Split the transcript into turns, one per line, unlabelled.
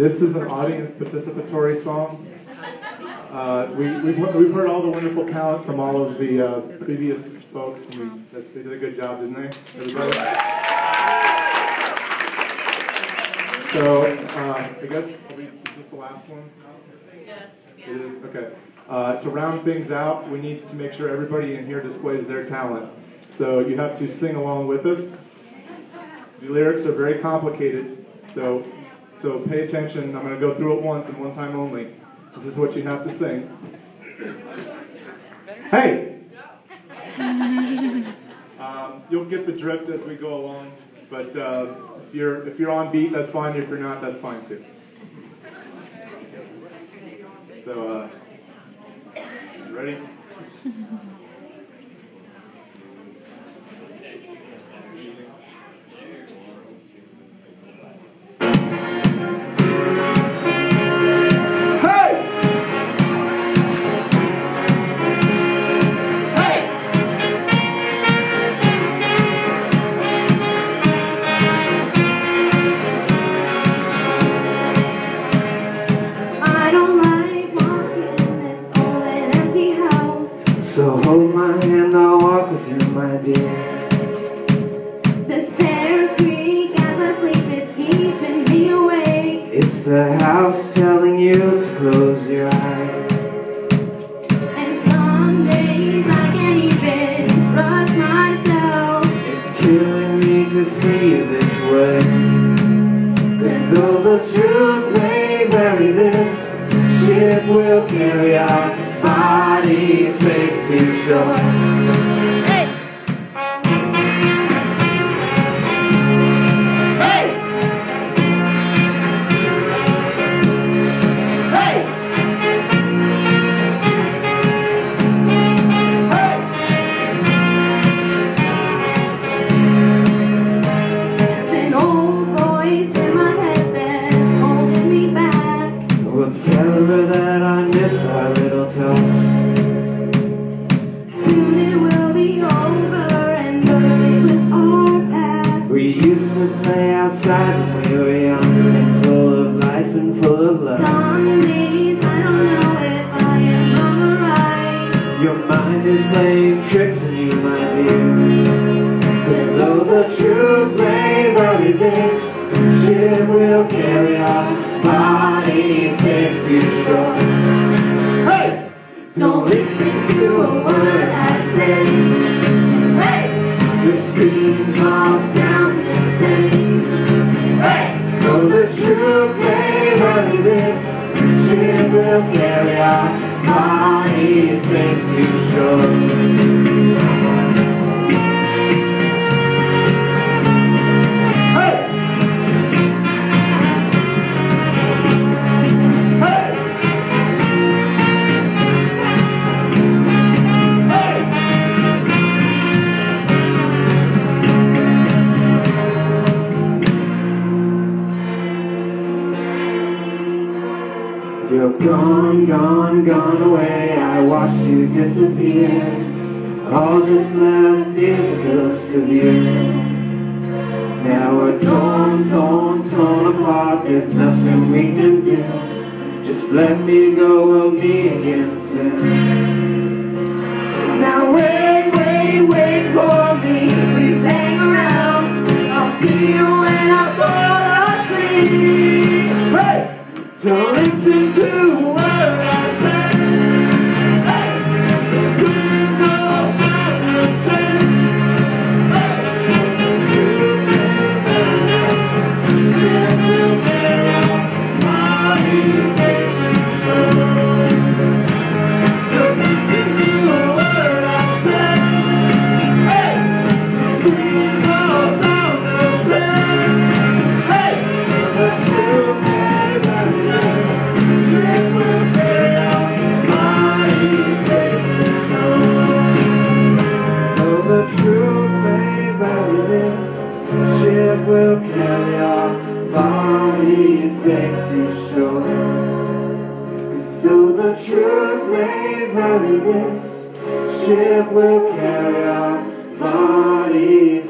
This is an audience participatory song. Uh, we, we've, we've heard all the wonderful talent from all of the uh, previous folks, and we, they did a good job, didn't they, everybody? So, uh, I guess, we, is this the last one?
Yes.
It is, okay. Uh, to round things out, we need to make sure everybody in here displays their talent. So you have to sing along with us. The lyrics are very complicated, so so pay attention. I'm going to go through it once and one time only. This is what you have to sing. Hey! um, you'll get the drift as we go along, but uh, if you're if you're on beat, that's fine. If you're not, that's fine too. So, uh, ready?
It's
the house telling you to close your eyes.
And some days I can't even trust myself.
It's killing me to see you this way. Cause though the truth may vary, this ship will carry our bodies safe to shore. Outside when we were young and full of life and full of love.
Some days I don't know if I am wrong or right.
Your mind is playing tricks on you, my dear. Cause though the truth may vary, this ship will carry our bodies safe to shore. Hey!
Don't listen
may this ship will carry our bodies safe to shore. You're gone, gone, gone away. I watched you disappear. All that's left is a ghost of you. Now we're torn, torn, torn apart. There's nothing we can do. Just let me go, we'll meet again soon. shore. So the truth may vary, this ship will carry our bodies.